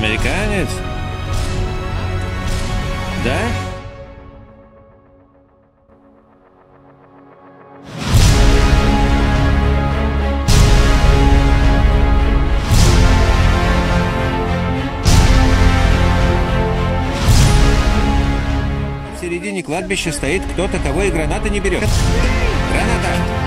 Американец? Да? В середине кладбища стоит кто-то, кого и граната не берет. Граната!